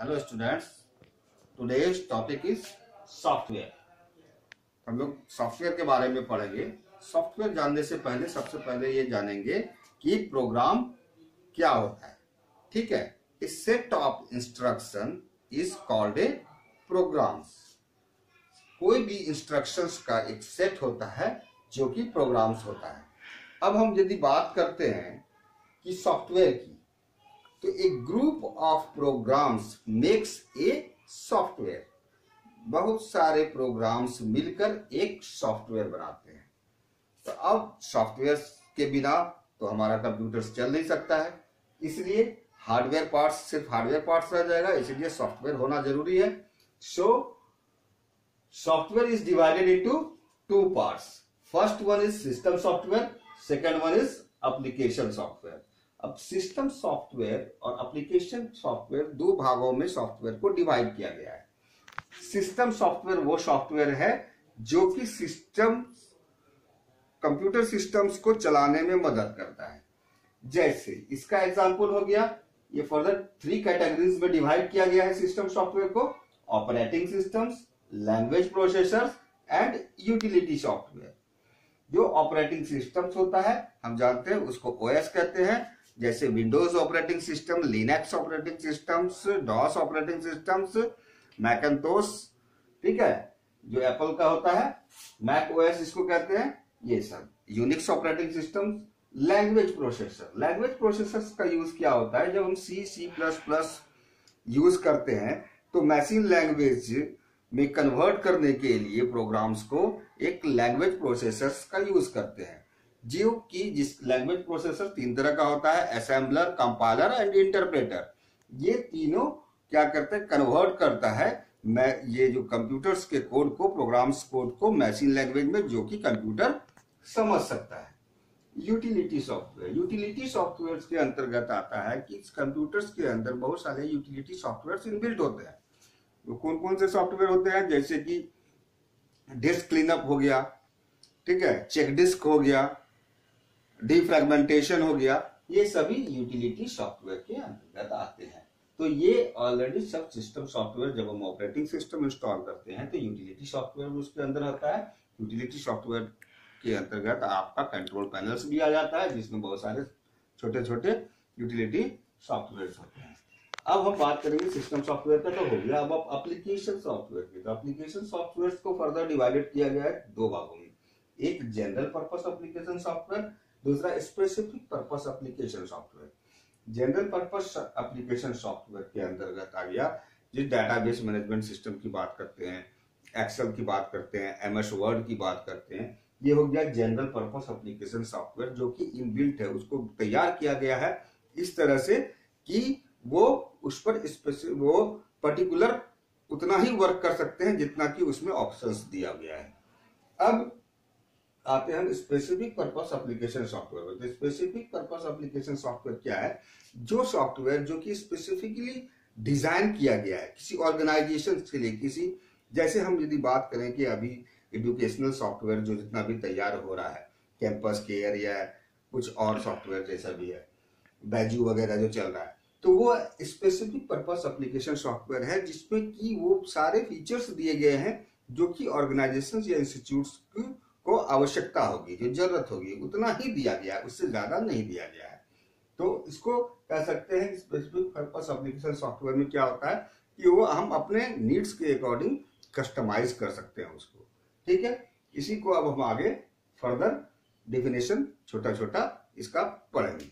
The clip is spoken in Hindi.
Hello students today's topic is software हम लोग सॉफ्टवेयर के बारे में पढ़ेंगे। सॉफ्टवेयर जानने से पहले, सबसे पहले ये जानेंगे कि प्रोग्राम क्या होता है। ठीक है? A set of instruction is called a programs कोई भी इंस्ट्रक्शंस का एक सेट होता है, जो कि प्रोग्राम्स होता है। अब हम यदि बात करते हैं कि सॉफ्टवेयर की तो एक group of programs makes a software बहुत सारे प्रोग्राम्स मिलकर एक सॉफ्टवेयर बनाते हैं। तो अब सॉफ्टवेयर के बिना तो हमारा कंप्यूटर चल नहीं सकता है। इसलिए हार्डवेयर पार्ट्स सिर्फ़ हार्डवेयर पार्ट्स रह जाएगा, इसलिए सॉफ्टवेयर होना ज़रूरी है। So software is divided into two parts first one is system software second one is application software अब सिस्टम सॉफ्टवेयर और एप्लीकेशन सॉफ्टवेयर दो भागों में सॉफ्टवेयर को डिवाइड किया गया है। सिस्टम सॉफ्टवेयर वो सॉफ्टवेयर है जो कि सिस्टम कंप्यूटर सिस्टम्स को चलाने में मदद करता है। जैसे इसका एग्जांपल हो गया, ये फर्दर थ्री कैटेगरीज में डिवाइड किया गया है सिस्टम सॉफ्टवेयर को operating systems language processors and utility software जो ऑपरेटिंग सिस्टम्स होता है, हम जानते हैं उसको ओएस कहते हैं जैसे Windows operating system Linux operating systems DOS operating systems Macintosh ठीक है? जो एप्पल का होता है मैक ओएस इसको कहते हैं, ये सब। Unix operating system language processor language processor का यूज़ क्या होता है? जब हम C C plus plus use करते हैं तो मशीन लैंग्वेज में कन्वर्ट करने के लिए प्रोग्राम्स को एक लैंग्वेज प्रोसेसर्स का यूज़ करते हैं। जो की जिस लैंग्वेज प्रोसेसर तीन तरह का होता है असेंबलर कंपाइलर एंड इंटरप्रेटर ये तीनों क्या करते हैं? कन्वर्ट करता है। मैं ये जो कंप्यूटर्स के कोड को प्रोग्राम्स कोड को मशीन लैंग्वेज में जो कि कंप्यूटर समझ सकता है। यूटिलिटी सॉफ्टवेयर यूटिलिटी सॉफ्टवेयर के अंतर्गत आता है कि कंप्यूटर्स के अंदर बहुत सारे यूटिलिटी सॉफ्टवेयर इनबिल्ट होते हैं। तो कौन कौन से सॉफ्टवेयर होते हैं? जैसे कि डिस्क क्लीनअप हो गया, ठीक है? चेक डिस्क हो गया डिफ्रेगमेंटेशन हो गया, ये सभी यूटिलिटी सॉफ्टवेयर के अंतर्गत आते हैं। तो ये ऑलरेडी सब सिस्टम सॉफ्टवेयर जब हम ऑपरेटिंग सिस्टम इंस्टॉल करते हैं तो यूटिलिटी सॉफ्टवेयर उसके अंदर आता है। यूटिलिटी सॉफ्टवेयर के अंतर्गत आपका कंट्रोल पैनल्स भी आ जाता है, जिसमें बहुत सारे छोटे छोटे यूटिलिटी सॉफ्टवेयर होते हैं। अब हम बात करेंगे सिस्टम सॉफ्टवेयर का तो हो गया अब आप एप्लीकेशन सॉफ्टवेयर की तो एप्लीकेशन सॉफ्टवेयर को फर्दर डिवाइडेड किया गया है दो भागों में। एक जनरल पर्पस एप्लीकेशन सॉफ्टवेयर दूसरा specific purpose application software general purpose application software के अंतर्गत आ गया, जिस डाटाबेस मैनेजमेंट सिस्टम की बात करते हैं एक्सेल की बात करते हैं एम एस वर्ड की बात करते हैं, ये हो गया जनरल पर्पस एप्लीकेशन सॉफ्टवेयर जो कि इनबिल्ट है, उसको तैयार किया गया है इस तरह से कि वो उस पर स्पेसिफिक वो पर्टिकुलर उतना ही वर्क कर सकते हैं जितना कि उसमें ऑप्शंस दिया गया है। अब आते हैं स्पेसिफिक पर्पस एप्लीकेशन सॉफ्टवेयर तो स्पेसिफिक पर्पस एप्लीकेशन सॉफ्टवेयर क्या है? जो सॉफ्टवेयर जो कि स्पेसिफिकली डिज़ाइन किया गया है, किसी ऑर्गेनाइजेशन के लिए, किसी, जैसे हम यदि बात करें कि अभी एजुकेशनल सॉफ्टवेयर जो जितना भी तैयार हो रहा है कैंपस केयर या कुछ और सॉफ्टवेयर जैसा भी है बैजू वगैरह जो चल रहा है तो वो स्पेसिफिक पर्पस एप्लीकेशन सॉफ्टवेयर है जिसमें कि वो सारे फीचर्स दिए गए हैं जो कि ऑर्गेनाइजेशन या इंस्टीट्यूट को आवश्यकता होगी, जो ज़रूरत होगी, उतना ही दिया गया है, उससे ज़्यादा नहीं दिया गया है। तो इसको कह सकते हैं स्पेसिफिक पर्पस एप्लीकेशन सॉफ्टवेयर में क्या होता है कि वो हम अपने नीड्स के अकॉर्डिंग कस्टमाइज कर सकते हैं उसको। ठीक है? इसी को अब हम आगे फर्दर डेफिनेशन छोटा छोटा इसका पढ़ेंगे।